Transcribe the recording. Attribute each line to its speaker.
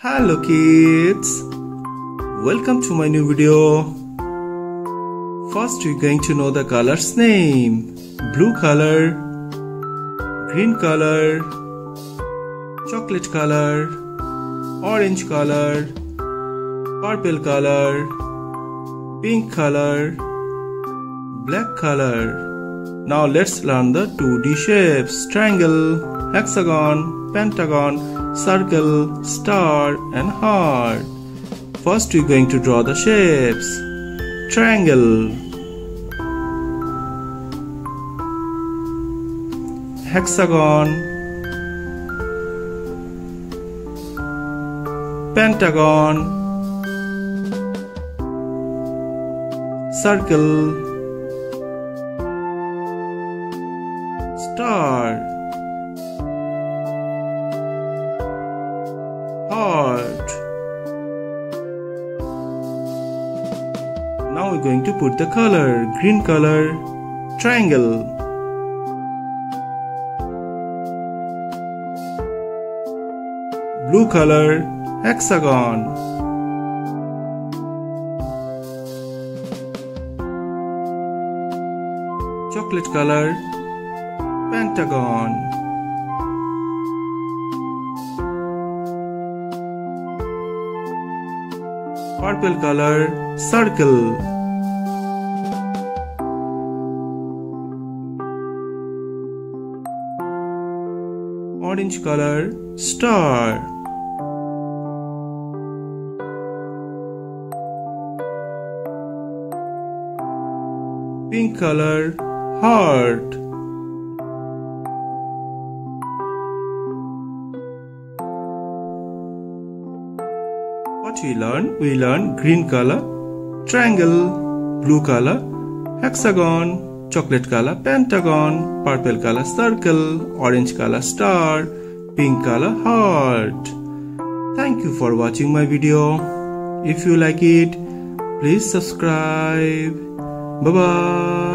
Speaker 1: Hello kids, welcome to my new video. First we're going to know the color's name. Blue color, green color, chocolate color, orange color, purple color, pink color, black color. Now let's learn the 2D shapes. Triangle, hexagon, pentagon, circle, star and heart. First we're going to draw the shapes. Triangle, hexagon, pentagon, circle, star. heart. Now we're going to put the color green color triangle. Blue color hexagon. Chocolate color pentagon. purple color circle. Orange color star. Pink color heart What we learn? We learn green color, triangle, blue color, hexagon, chocolate color, pentagon, purple color, circle, orange color, star, pink color, heart. Thank you for watching my video. If you like it, please subscribe. Bye bye.